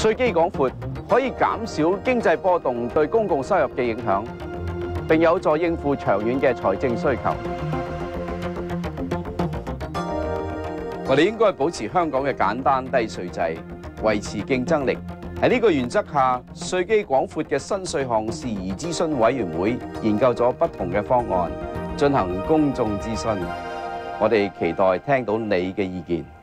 税基广阔可以减少经济波动对公共收入嘅影响并有助应付长远嘅财政需求。我哋应该保持香港嘅简单低税制维持竞争力。喺呢个原则下税基广阔嘅新税项事宜咨询委员会研究咗不同嘅方案进行公众咨询。我哋期待听到你嘅意见。